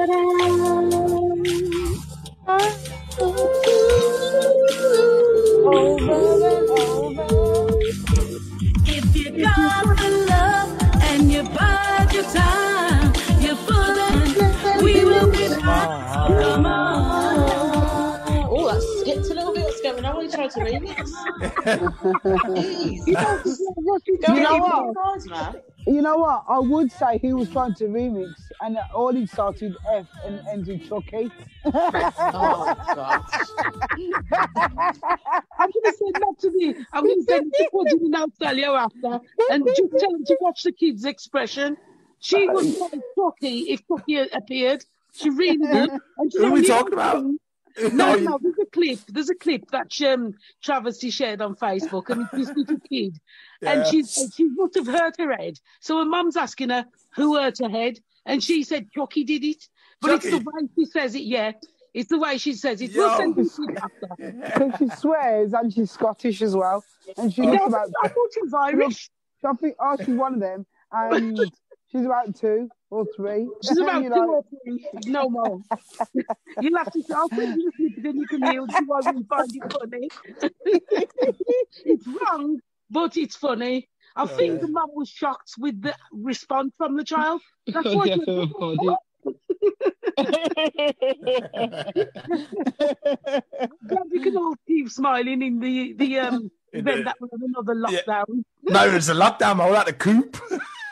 If you got the love and you bide your time, you're full of we will be back. Come on. Oh, that skipped a little bit. What's going on? What are you to remix? Jeez. You Go know on, what? Keep cards, man. You know what? I would say he was trying to remix, and all he started with F and ends with Chucky. Oh, God. I'm going to say that to me. I'm going to send it to Coach in Australia after and just tell him to watch the kid's expression. She was uh, like Chucky if Chucky appeared. She really did. And Who are we only- talking about? No, no, there's a clip. There's a clip that um, Travesty shared on Facebook, and it's this little kid, and Yeah. she's she must have hurt her head. So her mum's asking her who hurt her head, and she said Chucky did it. But it's the way she says it. Yeah, it's the way she says it. We'll send it to you after. Because she swears, and she's Scottish as well. And she Yeah, about. I thought she was Irish. I think, oh, she's one of them, and she's about two or three. She's about two know, or three, no more. You'll have to I'll send you the clip, then you can hear see why we find it funny. it's wrong, but it's funny. I think the mum was shocked with the response from the child. That's why Yeah, she funny. glad we can all keep smiling in the the um In event the- that we have another Yeah. lockdown. No, it's a lockdown, man. We're at the coop.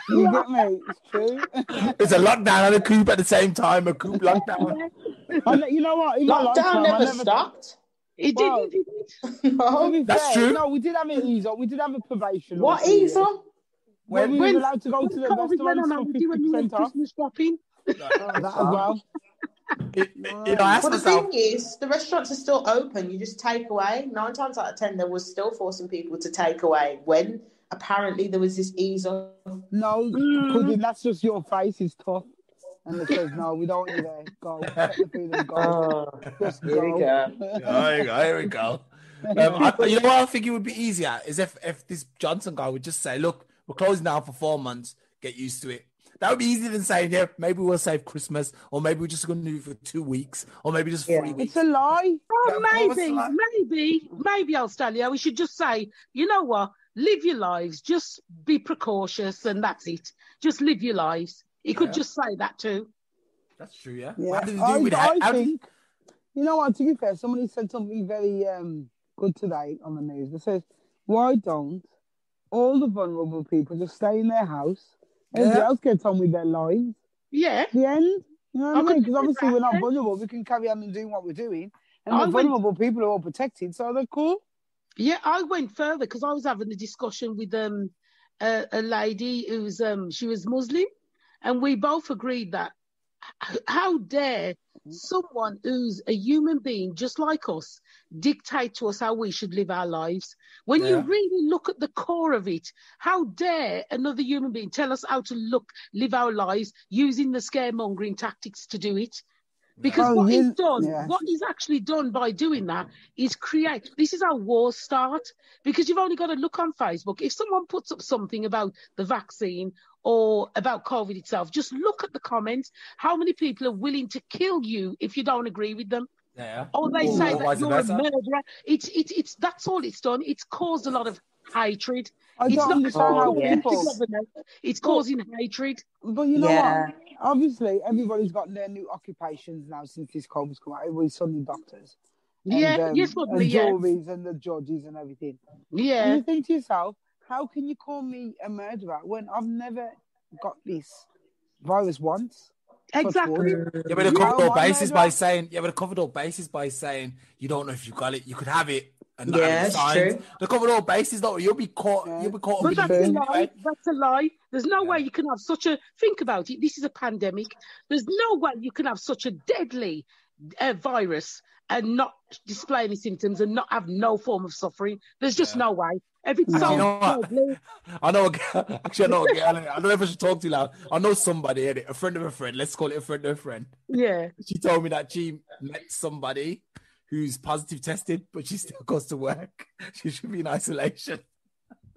You get me? It's true. It's a lockdown and a coop at the same time. A coop lockdown. And you know what? In my Lockdown lifetime, I never stopped. It Well, didn't, it didn't. To No. That's fair, true. No, we did have an ease. We did have a probation. What for a easel? When we When- were allowed to go to the restaurant went restaurants on, for we when we went 50% off. Christmas shopping. That as well. It, it, you know, I asked But the myself, thing is, the restaurants are still open. You just take away. Nine times out of ten, they were still forcing people to take away when apparently there was this easel. No, Mm. that's just your face is tough. And it says, no, we don't want you there. Go. Let the food and go. Just here we go. go. There go. Here we go. Um, I, you know what I think it would be easier is if if this Johnson guy would just say, "Look, we're closing down for four months. Get used to it." That would be easier than saying, "Yeah, maybe we'll save Christmas, or maybe we're just going to do it for two weeks, or maybe just Yeah. three weeks." It's a lie. Oh, Yeah, of course, maybe, like- maybe, maybe, Australia. We should just say, you know what? Live your lives. Just be precautious, and that's it. Just live your lives. He could Yeah. just say that too. That's true. Yeah. Yeah. How did you do I, it with I how, how did- think, you know what, to be fair, somebody said something very um, good today on the news. They said, why don't all the vulnerable people just stay in their house? Everybody Yeah. else gets on with their lives. Yeah. The end. You know what I mean? Because obviously we're not vulnerable. We can carry on and doing what we're doing. And I the went- vulnerable people are all protected, so they're cool. Yeah, I went further because I was having a discussion with um a, a lady who's um she was Muslim, and we both agreed that how dare someone who's a human being just like us dictate to us how we should live our lives. When you really look at the core of it, how dare another human being tell us how to look live our lives using the scaremongering tactics to do it? Because Oh, what you- he's done, yeah. what he's actually done by doing that is create. This is how wars start. Because you've only got to look on Facebook. If someone puts up something about the vaccine or about COVID itself, just look at the comments. How many people are willing to kill you if you don't agree with them? yeah. Or they Or say that you're a murderer. It's it's it's that's all it's done. It's caused a lot of hatred. I it's don't not understand Oh, how yeah. people. It's causing hatred. But you know Yeah. what? Obviously, everybody's got their new occupations now since this COVID's come out. Everybody's suddenly doctors. And, Yeah, um, yes, probably, and yeah. juries and the judges and everything. And Yeah. you think to yourself, how can you call me a murderer when I've never got this virus once? Exactly. wood. Yeah, but they Yeah, covered all bases by saying, yeah, but they covered all bases by saying you don't know if you got it. You could have it and not Yeah, have it true. They covered all bases though. You'll be caught. Yeah. You'll be caught. But with that's the a lie. That's a lie. There's no Yeah. way you can have such a think about it. This is a pandemic. There's no way you can have such a deadly uh, virus and not display any symptoms and not have no form of suffering. There's just Yeah. no way. If it's No. so You know what? I know. Actually, I know. I don't know if I should talk too loud. I know somebody, a friend of a friend. Let's call it a friend of a friend. yeah. She told me that she met somebody who's positive tested, but she still goes to work. She should be in isolation.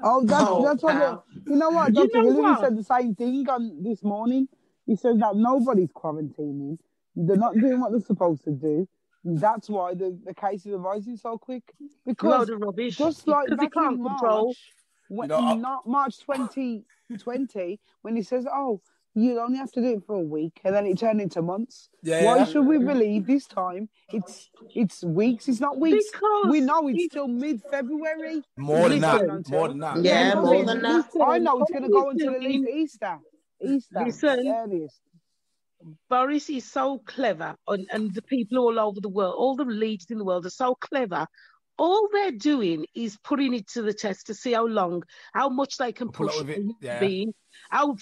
Oh, that's, Oh, that's what. wow. The, you know what? You Dr. know Hilary what? said the same thing on this morning. He said that nobody's quarantining. They're not doing what they're supposed to do. That's why the, the cases are rising so quick. Because Load of rubbish. just like because back in can't control. March, when, You know, I- not March 2020, when he says, "Oh, you only have to do it for a week," and then it turned into months. Yeah, Why yeah. should we believe this time? It's it's weeks. It's not weeks. Because we know it's it- still mid February. More than that. Listen, More than that. Yeah, Yeah, more than that. I know it's going to go until at Listen, least Easter. Easter. Listen. earliest. Boris is so clever, and, and the people all over the world, all the leaders in the world are so clever. All they're doing is putting it to the test to see how long, how much they can up push it, yeah. being, how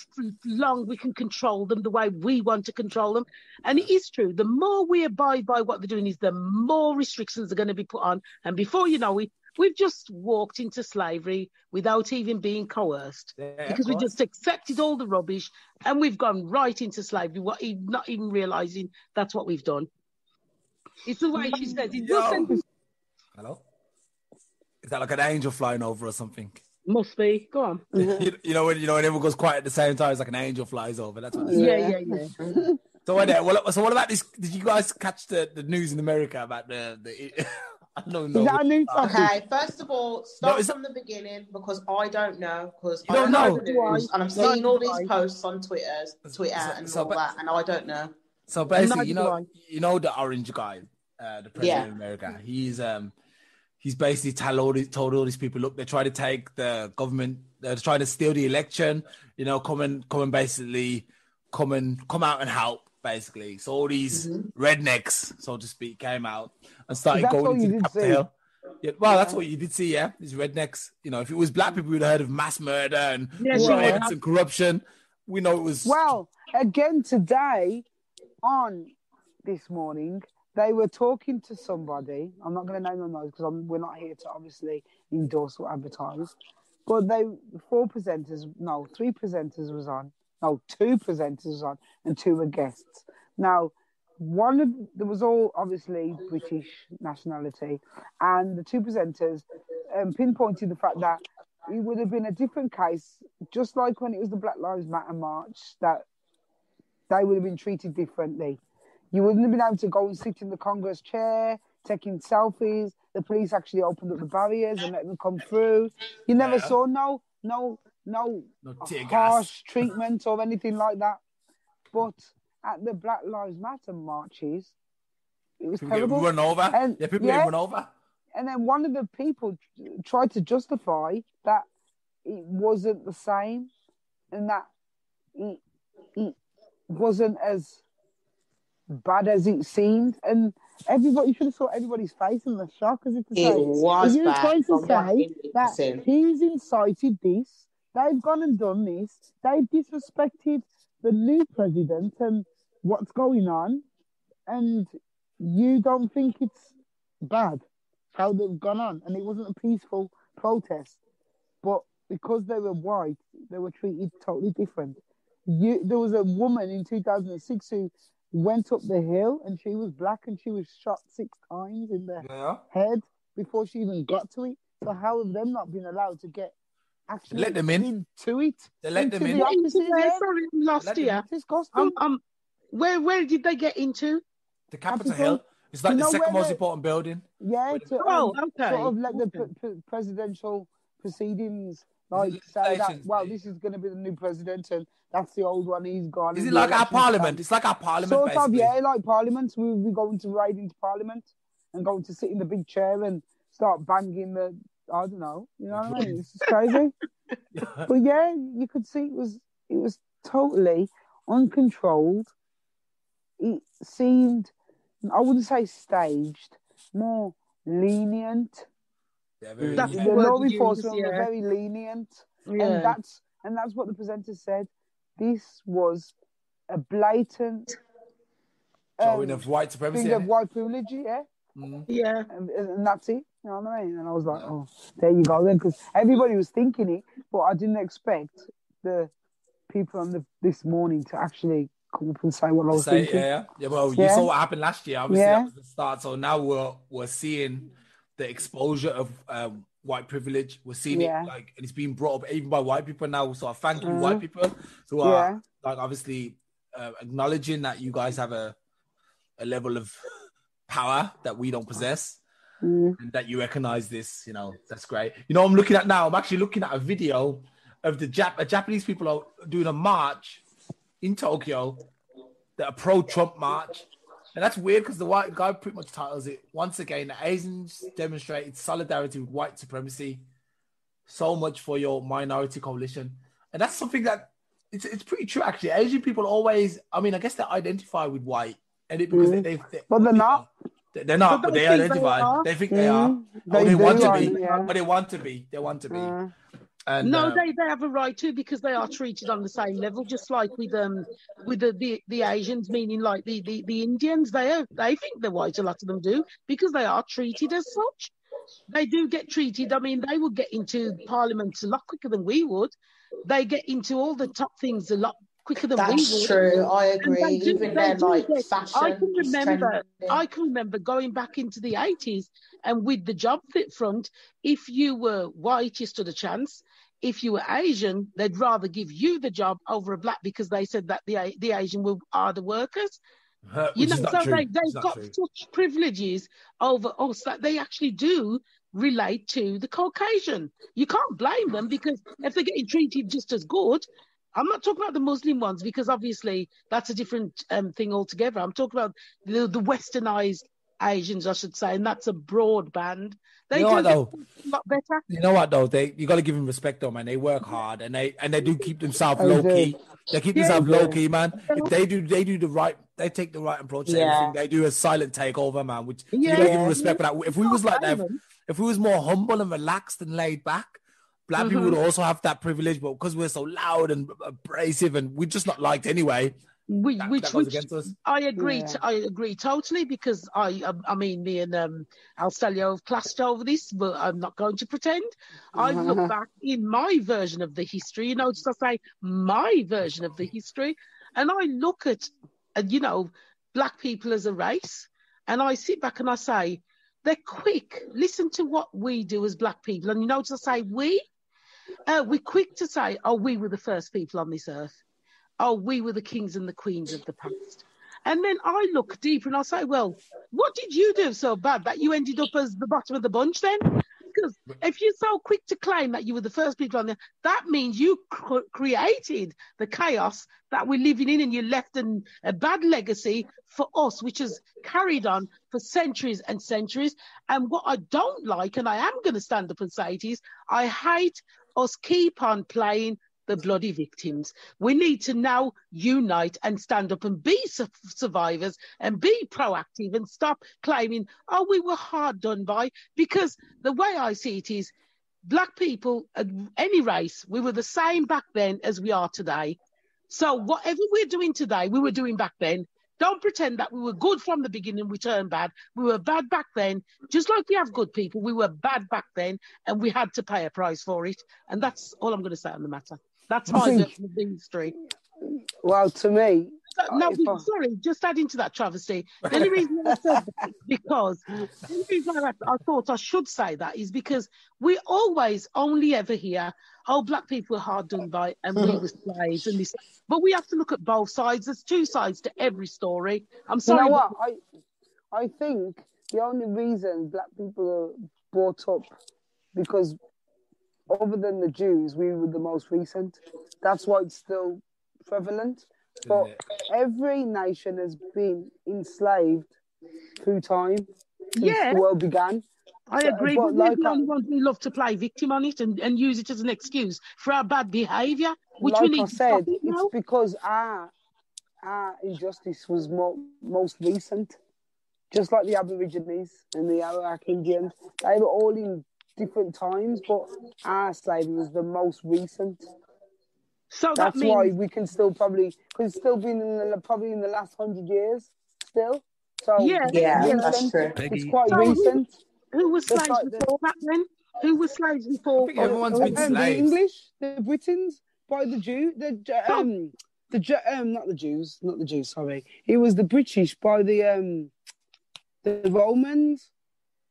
long we can control them the way we want to control them. And it is true. The more we abide by what they're doing, is the more restrictions are going to be put on. And before you know it, we've just walked into slavery without even being coerced Yeah, because we just accepted all the rubbish and we've gone right into slavery, what, not even realizing that's what we've done. It's the way she says it. Doesn't Hello? Is that like an angel flying over or something? must be. Go on. you, you know when you know when everyone goes quiet at the same time, it's like an angel flies over. That's what. It is. Yeah, yeah, yeah. So what? Well, so what about this? Did you guys catch the, the news in America about the the? I don't know. Is that a new topic? Okay, first of all, start No, is from the beginning because I don't know because I don't don't know? know news and I'm Neither seeing all these posts on Twitter, Twitter So- and so all ba- that, and I don't know. So basically, you know, you know the orange guy, uh, the president Yeah. of America. He's um, he's basically told all these, told all these people, look, they're trying to take the government, they're trying to steal the election. You know, come and come and basically come and come out and help. Basically, so all these mm-hmm. rednecks, so to speak, came out and started That's going into the did Capitol see. Hill. Yeah, well, that's what you did see, yeah. These rednecks. You know, if it was black people, we'd have heard of mass murder and sure. riots and corruption. We know it was Well, again today, on this morning, they were talking to somebody. I'm not going to name them those because we're not here to obviously endorse or advertise. But they four presenters, no, three presenters was on, no, two presenters was on, and two were guests. Now, one of there was all obviously British nationality, and the two presenters um, pinpointed the fact that it would have been a different case, just like when it was the Black Lives Matter march, that they would have been treated differently. You wouldn't have been able to go and sit in the Congress chair, taking selfies. The police actually opened up the barriers and let them come through. You never Yeah. saw no, no, no no harsh treatment or anything like that. But at the Black Lives Matter marches, it was People terrible. run over. And- yeah, people yeah. run over. And then one of the people tried to justify that it wasn't the same and that it, it wasn't as bad as it seemed. And everybody you should have saw everybody's face in the shock as if to say, It was you trying to say that he's incited this? They've gone and done this. They've disrespected the new president and what's going on, and you don't think it's bad how they've gone on, and it wasn't a peaceful protest, but because they were white, they were treated totally different. You, there was a woman in 2006 who went up the hill, and she was black, and she was shot six times in the Yeah. head before she even got to it. So how have them not been allowed to get actually Let them in. to it? They let them in. the offices, Yeah, yeah? sorry, I'm lost here. Um, um, where where did they get into? The Capitol Capitol. Hill. It's like You the second most the- important building. yeah, to Oh, um, okay. sort of let the Okay. pre- pre- presidential proceedings like say that. Well, this is going to be the new president, and that's the old one. He's gone. Is it like our parliament? It's like our parliament, Sort basically. of, yeah, like Parliament. We we going to raid into Parliament and going to sit in the big chair and start banging the. I don't know. You know what I mean? It's just crazy. but yeah, you could see it was it was totally uncontrolled. It seemed, I wouldn't say staged, more lenient. Yeah, very That's The the lenient. word law you enforcement use, were very lenient, Yeah. and that's and that's what the presenter said. This was a blatant showing um, of white supremacy. thing of white privilege, yeah, Mm. yeah. and, and that's it. You know what I mean? And I was like, oh, there you go then, because everybody was thinking it, but I didn't expect the people on the this morning to actually come up and say what I was Say, thinking. yeah, yeah. yeah. Well, you Yeah. saw what happened last year. Obviously, Yeah. that was the start. So now we're we're seeing the exposure of um, white privilege. We're seeing Yeah. it like, and it's being brought up even by white people now. So I thank you, Mhm. white people, who are Yeah. like obviously uh, acknowledging that you guys have a a level of power that we don't possess. Mm. And that you recognize this, you know, that's great. You know, I'm looking at now, I'm actually looking at a video of the Jap- uh, Japanese people are doing a march in Tokyo, the pro Trump march. And that's weird because the white guy pretty much titles it once again, the Asians demonstrated solidarity with white supremacy. So much for your minority coalition. And that's something that it's, it's pretty true actually. Asian people always, I mean, I guess they identify with white, and it because Mhm. they, they, they, But they're not. They- They're not, But but they they think they identify. are. They think they are. Mm. Oh, They they do, want to be, yeah. but they want to be. They want to be. Uh, And no, uh, they, they have a right to because they are treated on the same level, just like with um with the, the, the Asians, meaning like the, the, the Indians. They are, they think they're white. A lot of them do because they are treated as such. They do get treated. I mean, they would get into Parliament a lot quicker than we would. They get into all the top things a lot quicker than we That's would. true. I agree. do- Even they their like get- fashion. I can remember. trending. I can remember going back into the eighties and with the job fit front, if you were white, you stood a chance. If you were Asian, they'd rather give you the job over a black because they said that the the Asian were, are the workers. uh, You know, so true. they they've got true. such privileges over us that they actually do relate to the Caucasian. You can't blame them because if they're getting treated just as good, I'm not talking about the Muslim ones because obviously that's a different um, thing altogether. I'm talking about the, the westernized Asians, I should say, and that's a broad band. They You know do what, though? a lot better. You know what though? They you got to give them respect though, man. They work hard and they and they do keep themselves low key. They keep Yeah, themselves they low key, man. If they do, they do the right. They take the right approach to Yeah. everything. They do a silent takeover, man. Which you got to give them respect for that. If we was like that, Blame if we was more humble and relaxed and laid back, black people Mhm. would also have that privilege. But because we're so loud and abrasive and we're just not liked anyway, Which, that, which, that goes which against us. I agree. Yeah. T- I agree totally because I, um, I mean, me and um, Alstallio have clashed over this, but I'm not going to pretend. I look back in my version of the history, you know, just to say my version of the history, and I look at, uh, you know, black people as a race, and I sit back and I say, they're quick. Listen to what we do as black people, and you know, to say we, uh, we're quick to say, oh, we were the first people on this earth oh, we were the kings and the queens of the past. And then I look deeper and I say, well, what did you do so bad that you ended up as the bottom of the bunch then? Because if you're so quick to claim that you were the first people on there, that means you cr- created the chaos that we're living in and you left an, a bad legacy for us, which has carried on for centuries and centuries. And what I don't like, and I am going to stand up and say it is, I hate us keep on playing the bloody victims. We need to now unite and stand up and be su- survivors and be proactive and stop claiming, oh, we were hard done by. Because the way I see it is, black people, any race, we were the same back then as we are today. So whatever we're doing today, we were doing back then. Don't pretend that we were good from the beginning, we turned bad. We were bad back then. Just like we have good people, we were bad back then and we had to pay a price for it. And that's all I'm going to say on the matter. That's my version of the history. well, to me, So, oh, no, sorry, just adding to that travesty. Eh, the only reason I said that because the only reason I, I thought I should say that is because we always only ever hear, oh, black people are hard done by and we mm. were slaves and this. But we have to look at both sides. There's two sides to every story. I'm you sorry. know what? I, I think the only reason black people are brought up because other than the Jews, we were the most recent. That's why it's still prevalent. But every nation has been enslaved through time since Yeah. the world began. I So, agree, but but we're like the I- only ones who love to play victim on it and, and use it as an excuse for our bad behaviour, which like we need I to stop said, it it's because our our injustice was more, most recent. Just like the Aborigines and the Arawak Indians, they were all in different times, but our slavery was the most recent. So that That's means why we can still probably, because it's still been in the, probably in the last hundred years, still. So Yeah, Yeah, Yeah. that's true. it's quite So who- recent. who was slaves like the- before that then? Who was slaves before? I think everyone's been and the. English, the Britons, by the Jew, the Ju- um, the um, not the Jews, not the Jews. Sorry, it was the British by the um, the Romans.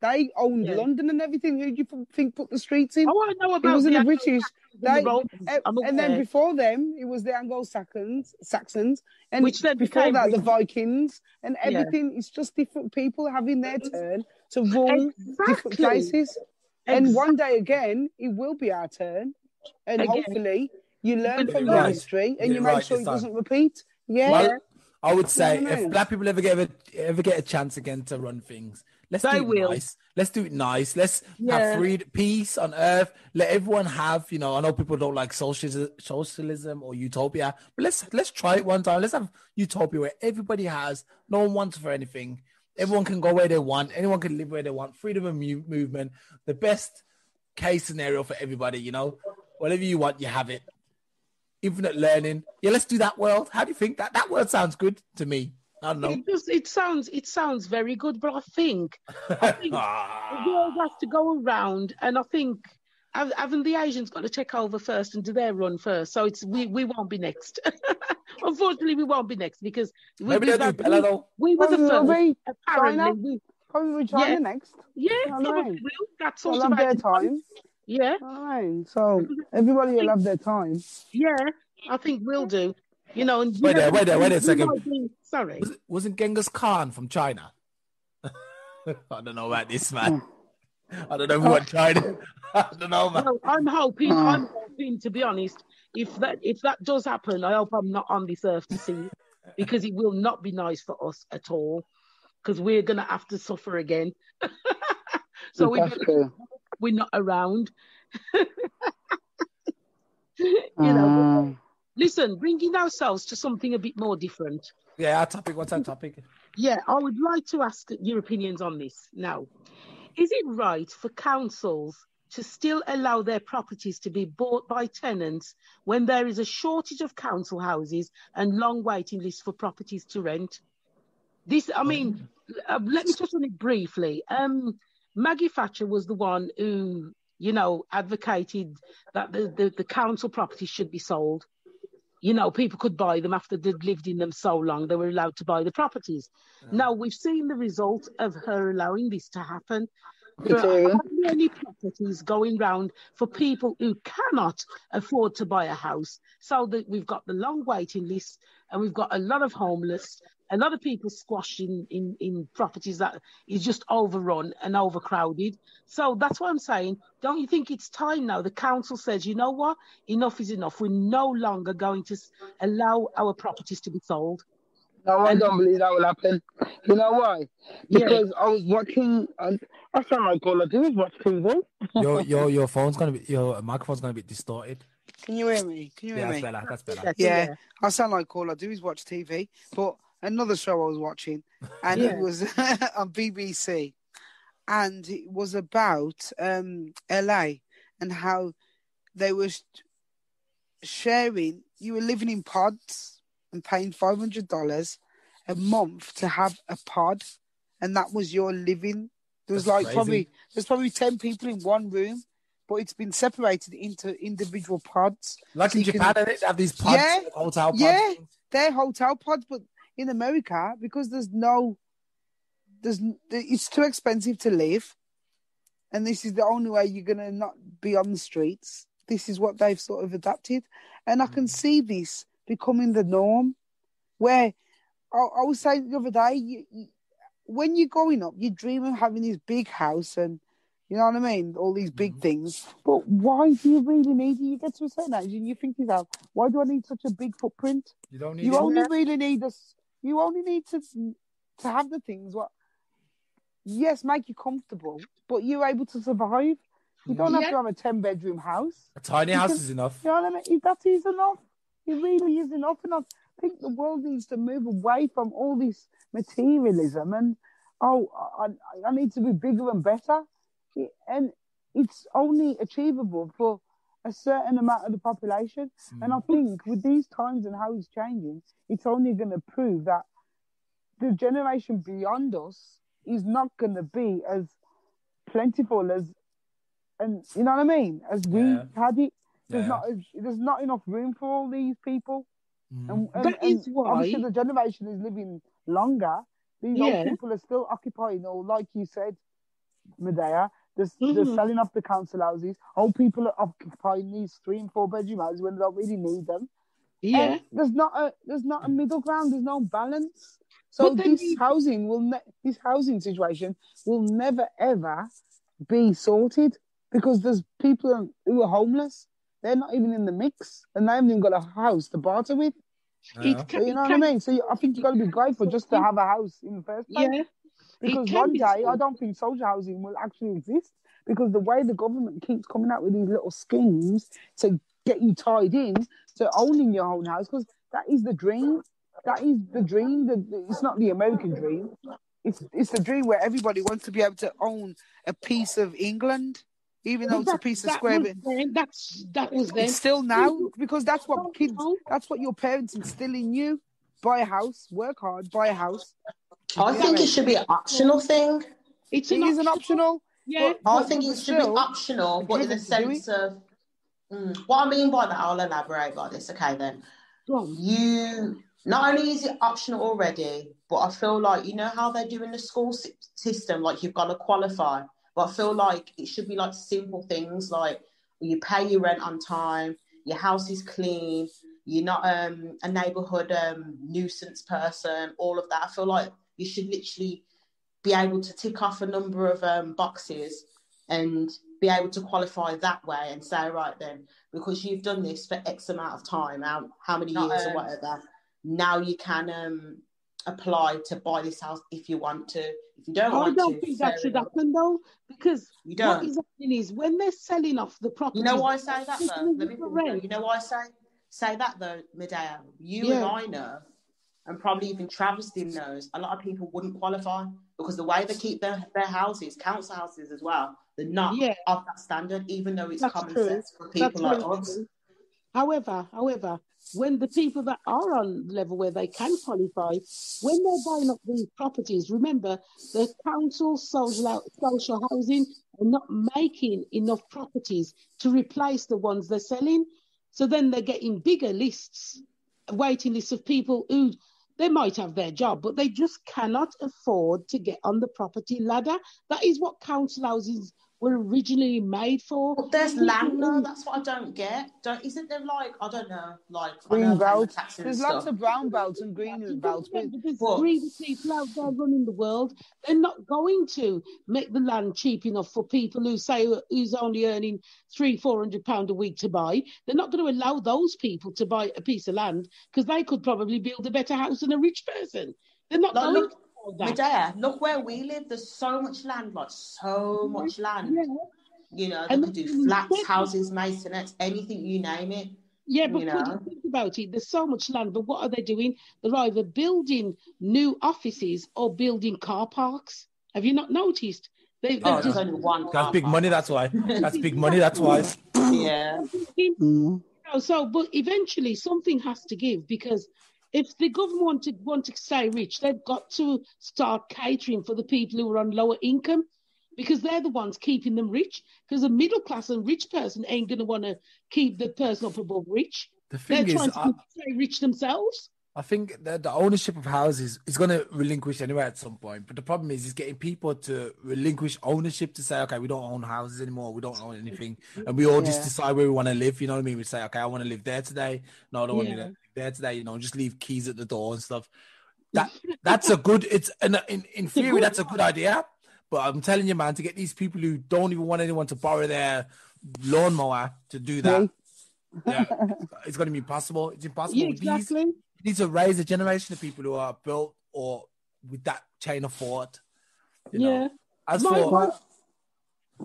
They owned Yeah. London and everything. Who do you think put the streets in? Oh, I know it about wasn't the the British. And the Romans. I'm and then before them, it was the Anglo-Saxons, Saxons, and Which then before became that, the Vikings, and Yeah. everything. It's just different people having their turn to rule different Exactly. places. And one day again, it will be our turn, and Again. hopefully, you learn But- from your Right. history and Yeah, you make right sure it time. doesn't repeat. Yeah. Well, I would say I if black people ever get a, ever get a chance again to run things, let's They do it will. nice. Let's do it nice. Let's Yeah. have free peace on earth. Let everyone have, you know, I know people don't like socialism, socialism or utopia, but let's let's try it one time. Let's have utopia where everybody has, no one wants for anything. Everyone can go where they want. Anyone can live where they want. Freedom of mu- movement. The best case scenario for everybody. You know, whatever you want, you have it. Infinite learning. Yeah, let's do that world. How do you think that that word sounds good to me? I don't know. It, just, it sounds it sounds very good, but I think I think the world has to go around, and I think hav- haven't the Asians got to take over first and do their run first? So it's we we won't be next. Unfortunately, we won't be next because we, Maybe they'll do we, though. we were the first. be Apparently, China. we, Probably China Yeah. next. yeah, I know. probably will. That's They'll have their time. Yeah, Right. So everybody will have their time. yeah, I think we'll do. You know, and you Wait know, there, wait there, wait a second. might be- sorry. Was it, wasn't Genghis Khan from China? I don't know about this man. I don't know who want China. I don't know, man. Well, I'm hoping. Ah. I'm hoping, to be honest, if that if that does happen, I hope I'm not on this earth to see it, because it will not be nice for us at all. Because we're gonna have to suffer again. so we That's true. we're not around. you know. Ah. Listen, bringing ourselves to something a bit more different. Yeah, our topic. What's our topic? Yeah, I would like to ask your opinions on this. Now, is it right for councils to still allow their properties to be bought by tenants when there is a shortage of council houses and long waiting lists for properties to rent? This, I mean, uh, let me touch on it briefly. Um, Maggie Thatcher was the one who, you know, advocated that the, the, the council properties should be sold. You know, people could buy them after they'd lived in them so long, they were allowed to buy the properties. Now, we've seen the result of her allowing this to happen. There are many properties going round for people who cannot afford to buy a house. So that we've got the long waiting list and we've got a lot of homeless, a lot of people squashed in, in, in properties that is just overrun and overcrowded. So that's what I'm saying. Don't you think it's time now? The council says, you know what? Enough is enough. We're no longer going to allow our properties to be sold. No, I don't believe that will happen. You know why? Yeah. Because I was watching. And I sound like all I do is watch TV. Your your your phone's gonna be your microphone's gonna be distorted. Can you hear me? Can you Yeah, hear that's me? better. That's better. That's- Yeah, I sound like all I do is watch TV. But another show I was watching, and Yeah. it was on BBC, and it was about um, LA and how they were sharing. You were living in pods and paying five hundred dollars a month to have a pod, and that was your living. There was That's like crazy. probably there's probably ten people in one room, but it's been separated into individual pods. Like So in you can- Japan, they have these pods, Yeah, like hotel pods. yeah. they're hotel pods, but in America, because there's no, there's it's too expensive to live, and this is the only way you're gonna not be on the streets. This is what they've sort of adapted, and I can mm. see this becoming the norm. Where I, I was saying the other day, you, you, when you're growing up, you dream of having this big house and. You know what I mean? All these big mm. things. But why do you really need it? You get to a certain age and you think to yourself, why do I need such a big footprint? You don't need You it. only really need us. You only need to to have the things what. Yes, make you comfortable, but you're able to survive. You don't have mm. to have a ten bedroom house. A tiny You house can- is enough. You know what I mean? That is enough. It really is enough. And I think the world needs to move away from all this materialism and oh, I, I need to be bigger and better. And it's only achievable for a certain amount of the population. And I think with these times and how it's changing, it's only going to prove that the generation beyond us is not going to be as plentiful as, and you know what I mean, as we Yeah. had it. There's Yeah. not there's not enough room for all these people, Mm. and, and, That and why- obviously the generation is living longer. These Yeah. old people are still occupying, or like you said, Mideyah. They're, they're Mhm. selling off the council houses. Old people are occupying these three and four bedroom houses when they don't really need them. Yeah. And there's not a there's not a middle ground. There's no balance. So this you- housing will ne- this housing situation will never ever be sorted because there's people who are homeless. They're not even in the mix, and they haven't even got a house to barter with. Yeah. It ca- you it know what I mean? So I think you've got to be grateful just to have a house in the first place. Yeah. Because can one be day, I don't think social housing will actually exist because the way the government keeps coming out with these little schemes to get you tied in to owning your own house, because that is the dream. That is the dream. The, the- it's not the American dream. It's it's the dream where everybody wants to be able to own a piece of England, even though But it's a piece of that square. was bit. then, that's that was then. Still now because that's what kids. That's what your parents instill in you. Buy a house, work hard, buy a house. I think it should be an optional thing. It's It an is an optional. Yeah. but- I think it should be optional, but in the driven to do sense of Mm, what I mean by that, I'll elaborate by this. Okay, then you not only is it optional already, but I feel like you know how they do in the school system, like you've got to qualify. But I feel like it should be like simple things like you pay your rent on time, your house is clean, you're not um, a neighborhood um, nuisance person, all of that. I feel like you should literally be able to tick off a number of um, boxes and be able to qualify that way and say, right then, because you've done this for X amount of time, how, how many Not, years or whatever, now you can um, apply to buy this house if you want to. If you don't want to I want don't to, think that should enough. happen though, because You don't. is happening is when they're selling off the property. You know why I say that though? Let me for finish, though. rent. You know why I say say that though, Mideyah? You and I know, and probably even Travesty knows, a lot of people wouldn't qualify because the way they keep their, their houses, council houses as well, they're not Yeah. of that standard, even though it's That's common true. sense for That's people like very us. However, however, when the people that are on level where they can qualify, when they're buying up these properties, remember the council social social housing are not making enough properties to replace the ones they're selling. So then they're getting bigger lists, waiting lists of people who they might have their job, but they just cannot afford to get on the property ladder. That is what council houses were originally made for. But there's People land though, that's what I don't get. Don't isn't there like I don't know, like I Green know belts. taxes There's lots stuff. of brown belts and green belts. But There's What? greedy people out there running the world. They're not going to make the land cheap enough for people who say who's only earning three, four hundred pound a week to buy. They're not going to allow those people to buy a piece of land because they could probably build a better house than a rich person. They're not Like, going look, to afford that. Mideyah, look where we live. There's so much land, like so much land. Yeah, You know, they And could do then- flats, houses, maisonettes, anything you name it. yeah, but You put- know? think about it. There's so much land, but what are they doing? They're either building new offices or building car parks. Have you not noticed? They, they're Oh, there's just only one. That's car big park. money. That's why. That's big money. That's why. Yeah. Mm. So but eventually something has to give because if the government want to want to stay rich, they've got to start catering for the people who are on lower income because they're the ones keeping them rich. Because a middle class and rich person ain't gonna want to keep the person up above rich. The They're is, trying I, to stay rich themselves. I think that the ownership of houses is going to relinquish anyway at some point. But the problem is, is getting people to relinquish ownership to say, okay, we don't own houses anymore. We don't own anything. And we all just decide where we want to live. You know what I mean? We say, okay, I want to live there today. No, I don't want to live there today. You know, just leave keys at the door and stuff. That That's a good, it's in, in, in theory, that's a good idea. But I'm telling you, man, to get these people who don't even want anyone to borrow their lawnmower to do that, yeah, it's going to be impossible. It's impossible. Yeah, with these exactly. You need to raise a generation of people who are built or with that chain of thought. You know. Yeah. As My- for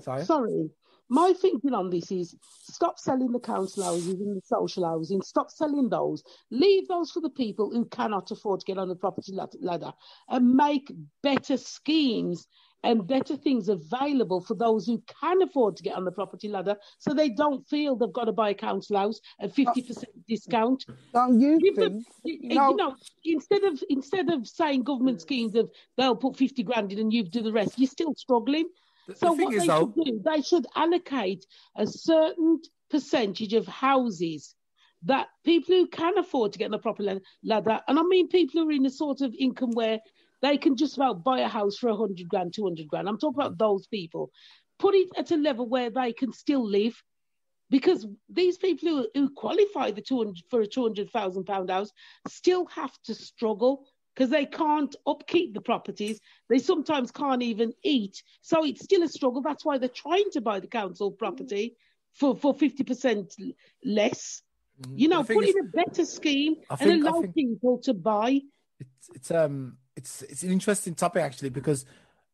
sorry, Sorry. My thinking on this is stop selling the council houses and the social housing. Stop selling those. Leave those for the people who cannot afford to get on the property ladder and make better schemes and better things available for those who can afford to get on the property ladder so they don't feel they've got to buy a council house at 50% discount. Don't you Give them, think? you know- you know, instead of instead of saying government schemes of they'll put 50 grand in and you do the rest, you're still struggling. The, the So thing what is they though, should do, they should allocate a certain percentage of houses that people who can afford to get on a proper la- ladder, and I mean people who are in a sort of income where they can just about buy a house for a hundred grand, two hundred grand. I'm talking about those people. Put it at a level where they can still live, because these people who, who qualify the 200 for a two hundred thousand pound house still have to struggle because they can't upkeep the properties. They sometimes can't even eat, so it's still a struggle. That's why they're trying to buy the council property for for fifty percent less. You know, put in a better scheme I and allow think- people to buy. it's it's um it's it's an interesting topic actually because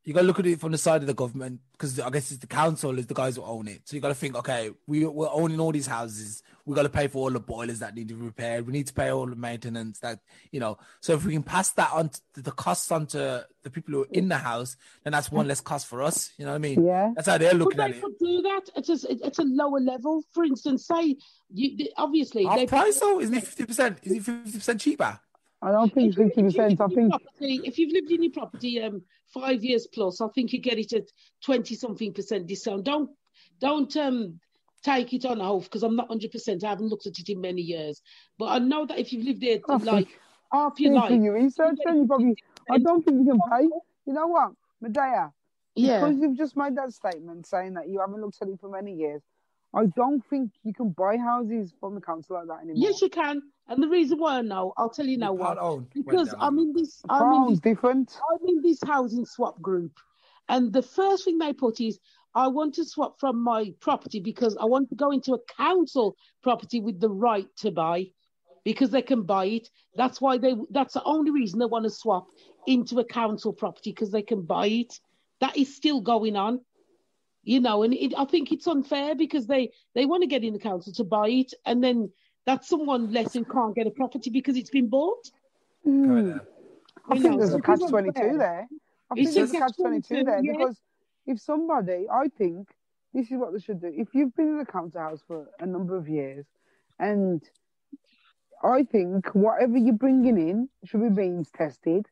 you got to look at it from the side of the government because I guess it's the council is the guys who own it. So you got to think, okay, we we're owning all these houses. We got to pay for all the boilers that need to be repaired. We need to pay all the maintenance that you know. So if we can pass that on to the costs onto the people who are in the house, then that's one less cost for us. You know what I mean? Yeah. That's how they're But looking they at it. could do that at a, at a lower level. For instance, say you obviously Half they price though, isn't it fifty percent? Is it fifty percent cheaper? I don't think fifty percent. I lived in your think property, if you've lived in your property um five years plus, I think you get it at twenty something percent discount. Don't don't um take it on off because I'm not hundred percent. I haven't looked at it in many years, but I know that if you've lived there I like half your life, your research, then you probably. I don't think you can pay. You know what, Mideyah? yeah, Because you've just made that statement saying that you haven't looked at it for many years. I don't think you can buy houses from the council like that anymore. yes you can. And the reason why I know, I'll tell you now You why. own. Because. I'm in this, I'm in this different. I'm in this housing swap group, and the first thing they put is I want to swap from my property because I want to go into a council property with the right to buy because they can buy it. That's why they that's the only reason they want to swap into a council property because they can buy it. That is still going on. You know, and it, I think it's unfair because they they want to get in the council to buy it, and then that's someone less who can't get a property because it's been bought. Hmm. I You think know, there's so a catch twenty two there. I It's think there's a a catch twenty two catch-22, there yeah. because if somebody, I think this is what they should do. If you've been in the council house for a number of years, and I think whatever you're bringing in should be means tested.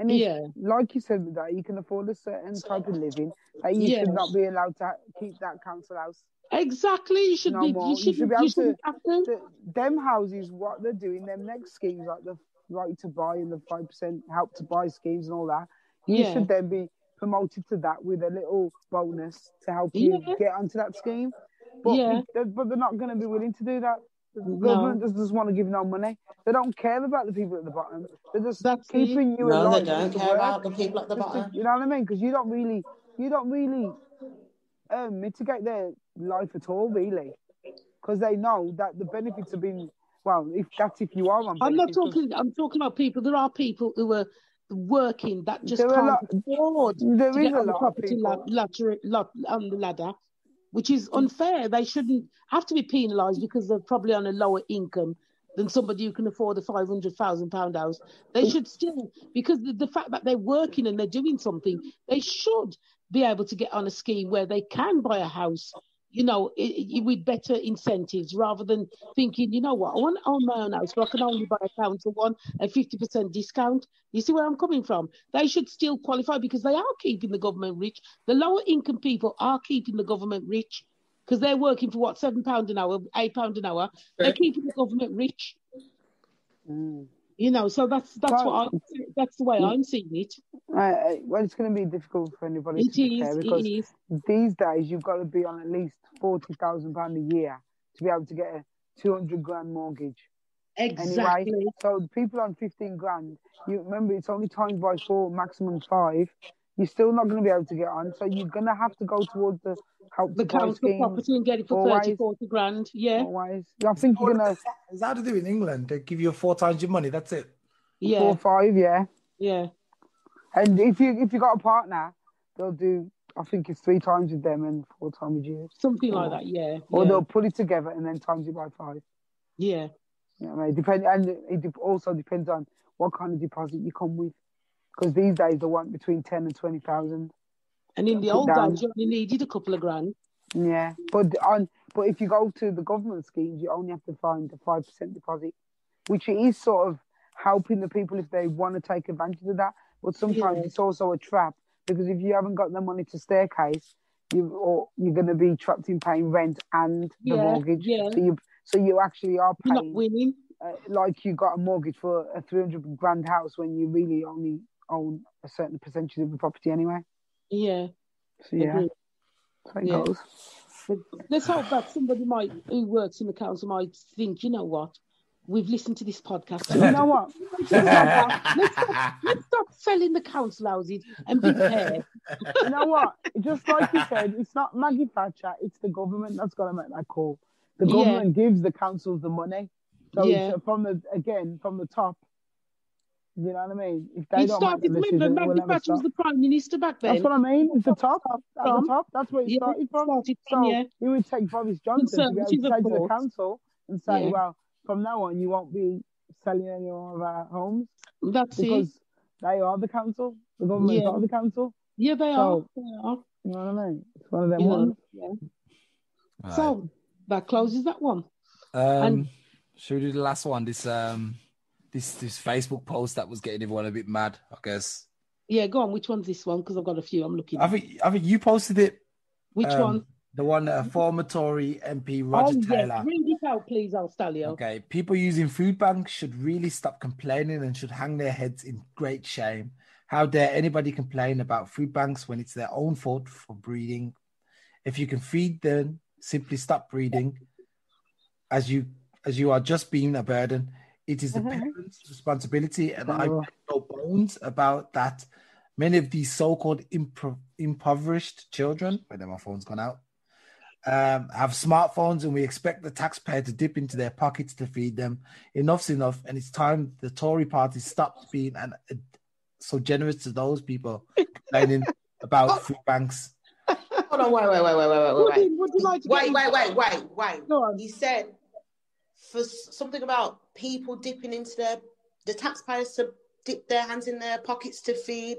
And if, Yeah. like you said, that you can afford a certain type of living, that you Yeah. should not be allowed to keep that council house. Exactly. You should No be. more. You You should. should be able shouldn't have to. The, them houses, what they're doing, them next schemes like the right to buy and the five percent help to buy schemes and all that. You Yeah. should then be promoted to that with a little bonus to help you Yeah. get onto that scheme. But Yeah. they- but they're not going to be willing to do that. The No. government just doesn't want to give no money. They don't care about the people at the bottom. They're just That's it. keeping you No, alive. they don't care work. about the people at the Just to- bottom. you know what I mean? Because you don't really, you don't really um, mitigate their life at all, really, because they know that the benefits have been. Well, if that's if you are on. I'm not talking. I'm talking about people. There are people who are working that just There are can't afford There to is get a on the lot of property la- people. ladder, on the ladder, which is unfair. They shouldn't have to be penalised because they're probably on a lower income than somebody who can afford a five hundred thousand pound house. They should still, because the, the fact that they're working and they're doing something, they should be able to get on a scheme where they can buy a house. You know, i i with better incentives rather than thinking, you know what, I want to own my own house, but I can only buy a council one at 50% discount. You see where I'm coming from? They should still qualify because they are keeping the government rich. The lower income people are keeping the government rich because they're working for what, £7 an hour, £8 an hour. They're keeping the government rich. Mm. You know, so that's that's Well, what I'm, that's the way I'm seeing it. Uh, uh, well, it's going to be difficult for anybody It to be fair is, because it is. these days you've got to be on at least forty thousand pound a year to be able to get a two hundred grand mortgage. Exactly. Anyway, so the people on fifteen grand, you remember it's only times by four, maximum five. You're still not going to be able to get on, so you're going to have to go towards the help The council property and get it for always. 30, 40 grand. Yeah, Otherwise, I think you're going to Is that how to do in England? They give you four times your money. That's it. four yeah, or five, yeah. yeah. And if you if you got a partner, they'll do. I think it's three times with them and four times with you. Something like that. Yeah, Or yeah, they'll put it together and then times it by five. yeah. You know what I mean? Depend, and it also depends on what kind of deposit you come with. Because these days they want between ten and twenty thousand. And in the old down. days, you only needed a couple of grand. Yeah, but on but if you go to the government schemes, you only have to find a five percent deposit, which is sort of helping the people if they want to take advantage of that. But sometimes Yeah. it's also a trap because if you haven't got the money to staircase, you or you're going to be trapped in paying rent and the Yeah, mortgage. yeah. So you so you actually are You're not winning. uh, like you got a mortgage for a three hundred grand house when you really only own a certain percentage of the property anyway. Yeah. So yeah, Agreed. so it Yeah. goes. But let's hope that somebody might who works in the council might think, you know what, we've listened to this podcast. You know what? let's, stop, let's stop selling the council houses and be fair. You know what? Just like you said, it's not Maggie Thatcher, it's the government that's got to make that call. The Yeah. government gives the councils the money. So Yeah. from the again from the top. You know what I mean? If they It don't started, make the remember, decision, it will Maggie never Thatcher was the Prime Minister back then. That's what I mean. It's the top. At the top. That's where it Yeah, started from. started from, So yeah. it would take Boris Johnson to be able to Conservative, to the council and say, Yeah. well, from now on, you won't be selling any more of our homes That's it. because they are the council. The government Yeah. are the council. Yeah, they So- are. They are. You know what I mean? It's one of them You know, ones. yeah. Right. So that closes that one. Um, And- should we do the last one? This um, this this Facebook post that was getting everyone a bit mad. I guess. Yeah, go on. Which one's this one? Because I've got a few. I'm looking. I think I think you posted it. Which um, one? The one uh, former Tory MP Roger oh, Taylor. yes. Read it out, please, Alstallio. Okay, people using food banks should really stop complaining and should hang their heads in great shame. How dare anybody complain about food banks when it's their own fault for breeding? If you can feed them, simply stop breeding. As you as you are just being a burden. It is the parents' responsibility, and I Oh. make no bones about that. Many of these so-called impro- impoverished children, wait, my phone's gone out, um, have smartphones, and we expect the taxpayer to dip into their pockets to feed them. Enough's enough, and it's time the Tory party stopped being an, so generous to those people complaining about food banks. Hold on, wait, wait, wait, wait, wait, wait, Would wait. you, would you like to Wait, wait, wait, wait, wait. He said for something about people dipping into their the taxpayers to dip their hands in their pockets to feed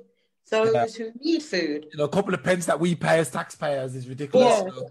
those Yeah. who need food. You know, a couple of pence that we pay as taxpayers is ridiculous. Yeah. So,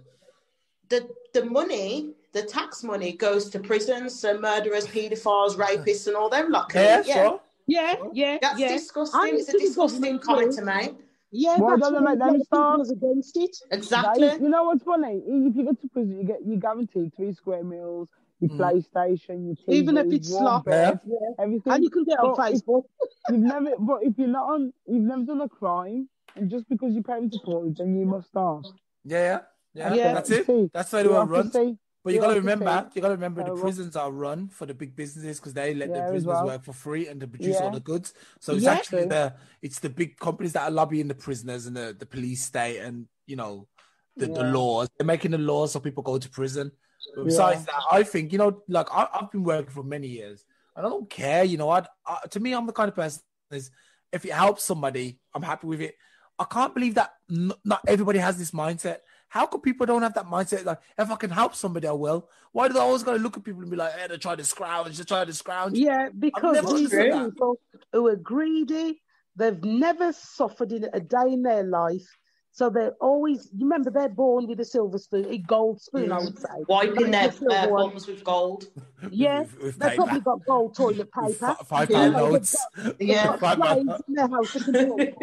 The the money, the tax money, goes to prisons, so murderers, paedophiles, rapists, and all them lot. can yeah, sure. Yeah, yeah, That's yeah. disgusting. I'm It's a to disgusting comment too. to make. Yeah, Why that's don't they why make them a lot of people stop? was against it. Exactly. They- you know what's funny? If you go to prison, you get you guaranteed three square meals, your Mm. PlayStation, your TV, Even if it's warm slop. bed, Yeah. everything. And you can get on But if- Facebook. You've never, but if you're not on, you've never done a crime, and just because your parents support you, then you must starve. Yeah, yeah, yeah. Yeah. That's it. See, That's the way the you world runs. see- But you you got to remember, say you got to remember, the prisons are run for the big businesses because they let Yeah, the as prisoners well. work for free and to produce all the goods. So it's Yeah. actually True. the it's the big companies that are lobbying the prisoners and the, the police state and you know the, the laws. They're making the laws so people go to prison. But besides that, I think you know, like I, I've been working for many years, and I don't care. You know, I, I to me, I'm the kind of person is if it helps somebody, I'm happy with it. I can't believe that n- not everybody has this mindset. How come people don't have that mindset? Like, if I can help somebody, I will. Why do they always got to look at people and be like, "Hey, they're trying to scrounge, they're trying to scrounge"? Yeah, because these understood are that. people who are greedy. They've never suffered in a day in their life. So they're always, you remember, they're born with a silver spoon, a gold spoon, I would say. Wiping their Like the silver uh, bums with gold. Yes, With- with they've paper. probably got gold toilet paper. fi- five Yeah. pound They've notes. Yeah. got slaves in their house that can do it.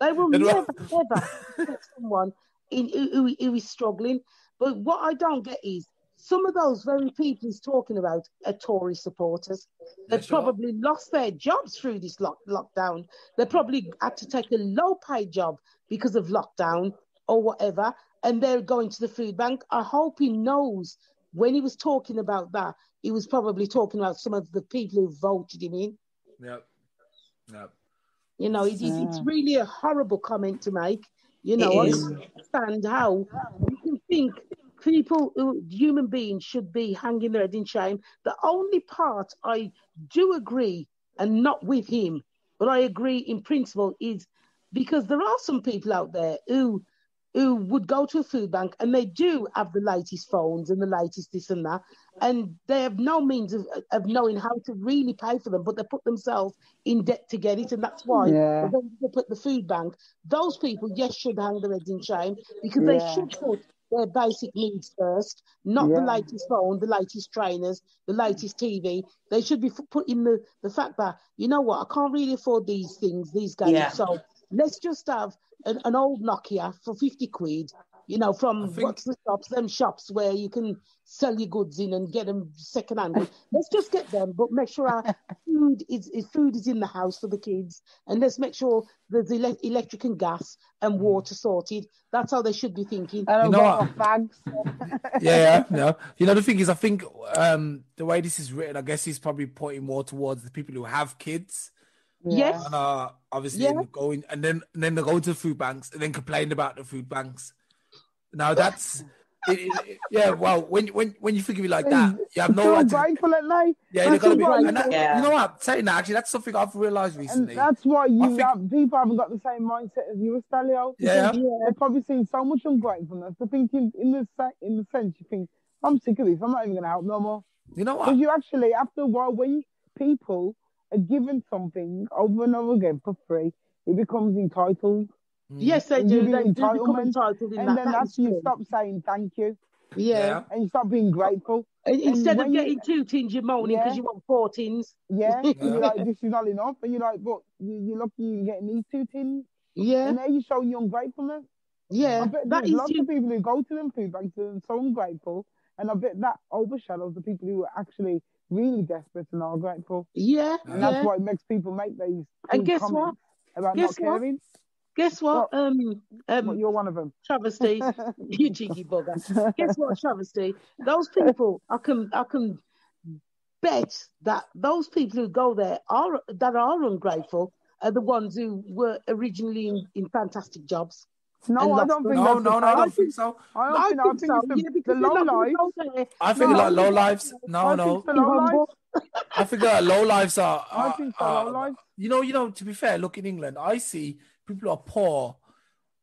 They will never, ever get someone in, who, who, who is struggling. But what I don't get is some of those very people he's talking about are Tory supporters. They've sure. probably lost their jobs through this lock, lockdown. They probably had to take a low paid job because of lockdown or whatever, and they're going to the food bank. I hope he knows when he was talking about that, he was probably talking about some of the people who voted him in. Yep. Yep. You know, it, it- it's really a horrible comment to make. You know, I It is. don't understand how you can think people, who, human beings, should be hanging their head in shame. The only part I do agree, and not with him, but I agree in principle, is because there are some people out there who who would go to a food bank and they do have the latest phones and the latest this and that, and they have no means of, of knowing how to really pay for them, but they put themselves in debt to get it, and that's why Yeah. when they put the food bank, those people, yes, should hang their heads in shame because they should put their basic needs first, not the latest phone, the latest trainers, the latest TV. They should be f- putting the, the fact that, you know what, I can't really afford these things, these games. Yeah. So let's just have an, an old Nokia for 50 quid You know, from I think- what's the shops, them shops where you can sell your goods in and get them second hand. let's just get them, but make sure our food is, is food is in the house for the kids, and let's make sure there's ele- electric and gas and water sorted. That's how they should be thinking. And I've You know got what? off bags. yeah, yeah, no. You know, the thing is, I think um, the way this is written, I guess he's probably pointing more towards the people who have kids Yes. and are obviously Yeah. going, and then and then they go to food banks and then complain about the food banks. Now that's. It, it- it- yeah, well, when when when you think of it like that, you have no Feel right to, at night. yeah, they're gonna be. what And that, Yeah. You know what? Saying that actually, that's something I've realized And recently. that's why you think- have, people haven't got the same mindset as you, Stallio. Yeah. They've probably seen so much ungratefulness. They're thinking, in the se- in the sense, you think, I'm sick of this. I'm not even going to help no more. You know what? Because you actually, after a while, when people are given something over and over again for free, it becomes entitled. Mm. Yes, they And do. you They being do become entitled in And that. then that that's you true. stop saying thank you Yeah. Yeah. and you stop being grateful. And Instead of when you- getting two tins, you're moaning Yeah. because you want four tins. Yeah. and you're like, this is not enough. And you're like, but you, you're lucky you're getting these two tins. Yeah. And there you show your ungratefulness. Yeah. I Yeah. bet That there's is lots you. of people who go to them food banks and are so ungrateful, and I bet that overshadows the people who are actually really desperate and are grateful. Yeah. And that's yeah. why it makes people make these And guess what? about Guess not what? caring. Guess what? Um, um, you're one of them. travesty. you cheeky bugger. Guess what, travesty? Those people, I can, I can bet that those people who go there are that are ungrateful are the ones who were originally in, in fantastic jobs. No, I don't of- think No, no, no, I don't think so. I don't think, I think think so. it's the, yeah, the low lives. I think No, like low lives. No, I no. think low lives. I think that low lives are. I think so, low lives. You know, you know. To be fair, look in England, I see people are poor.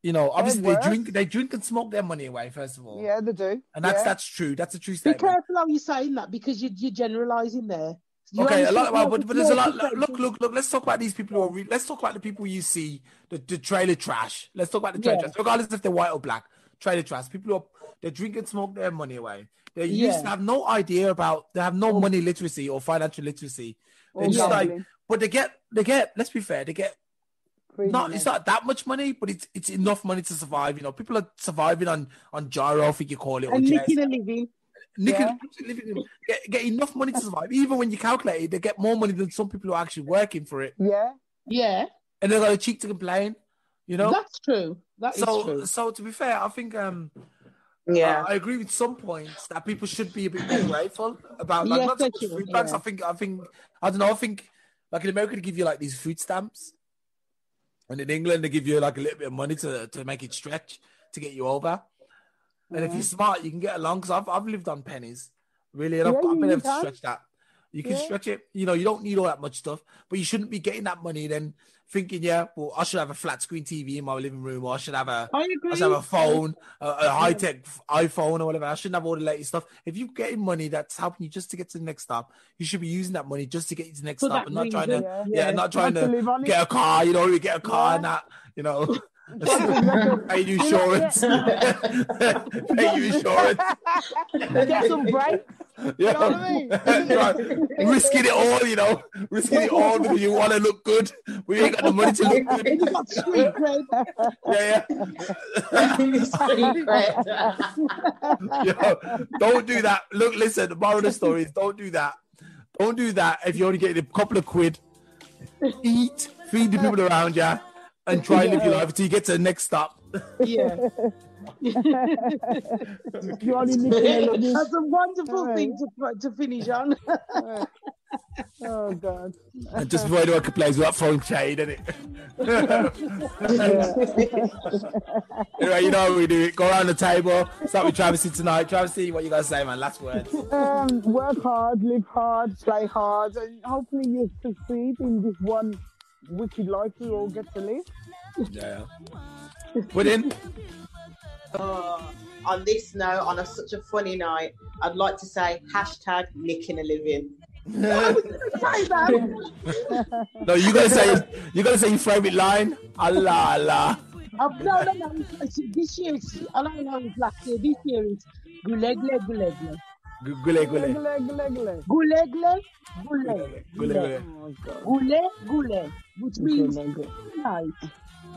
You know, obviously they drink, they drink and smoke their money away. First of all, Yeah, they do. and that's yeah. that's true. That's a true statement. Be statement. careful how you're saying that because you, you're generalising there. You Okay, a lot. Well, but, but there's a lot. Look, look, look. Let's talk about these people who are. Re- let's talk about the people you see the, the trailer trash. Let's talk about the trailer Yeah. trash, regardless if they're white or black. Trailer trash. People who are they drink and smoke their money away. They used to have no idea about. They have no oh. money literacy or financial literacy. They Or just like, but they get. They get. Let's be fair. They get not it's not that much money, but it's it's enough money to survive. You know, people are surviving on on giro, I think you call it, or and making a living. Nicking, Yeah. living, get, get enough money to survive. Even when you calculate it, they get more money than some people who are actually working for it, Yeah. Yeah, and they've got a cheek to complain. You know, that's true. That is so true. so to be fair, I think um Yeah. I, I agree with some points that people should be a bit more grateful about. Like Yes, not so much food banks. yeah. I think I think I don't know. I think like in America they give you like these food stamps, and in England they give you like a little bit of money to to make it stretch to get you over. And if you're smart, you can get along. Because I've I've lived on pennies, really, and I've, I've been able to can. stretch that. You can Yeah. stretch it. You know, you don't need all that much stuff, but you shouldn't be getting that money then thinking, yeah, well, I should have a flat screen TV in my living room, or I should have a I I should have a phone, a, a high tech iPhone or whatever. I shouldn't have all the latest stuff. If you're getting money that's helping you just to get to the next stop, you should be using that money just to get you to the next stop and not trying to, yeah, yeah. not trying to to live on it. get a car. You know, you get a car Yeah. and that, you know, Pay you You insurance, pay you insurance. Get some breaks. Yeah, You know what I mean? right. risking it all, you know, risking it all because you want to look good. We ain't got the money to look good. You got street cred. Yeah, yeah. Yo, don't do that. Look, listen, the moral of the story is don't do that. Don't do that if you're only getting a couple of quid. Eat, feed the people around you, and try and live your life until you get to the next stop. Yeah, You only nicking a that's a wonderful Right. thing to to finish on. Oh God. And just before anyone complains, without throwing shade in it. anyway, you know how we do it. Go around the table. Start with Travesty tonight. Travesty, what you got to say, man? Last words. Um, work hard, live hard, play hard, and hopefully you succeed in this one wicked life we all get to live. Yeah. Put in. Uh, on this note, on a, such a funny night, I'd like to say hashtag nicking a living. Say that. No, you gotta say you gotta say your favorite line. Allah Allah. Uh, no, no, no. This year, it's, I don't know it's last year. This year it's gulegle, gulegle. Gule gule. Gule. Gule gule. Oh Gule, gule. Which means Leg, leg. night.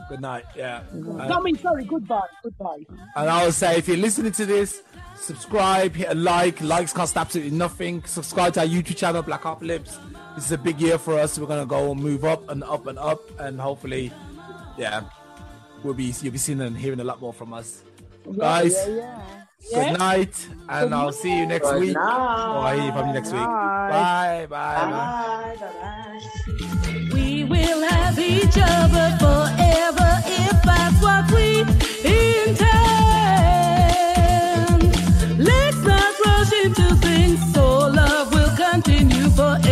Good night. Yeah. And, I mean, sorry, goodbye. Goodbye. and I would say if you're listening to this, subscribe, hit a like. Likes cost absolutely nothing. Subscribe to our YouTube channel, Black Lips. This is a big year for us. We're gonna go and move up and up and up, and hopefully, yeah, we'll be you'll be seeing and hearing a lot more from us, guys. Yeah, yeah. Good night, and I'll see you next week. Or I hear you next week. Bye, bye, bye, bye. We will have each other forever if that's what we intend. Let's not rush into things, so love will continue forever.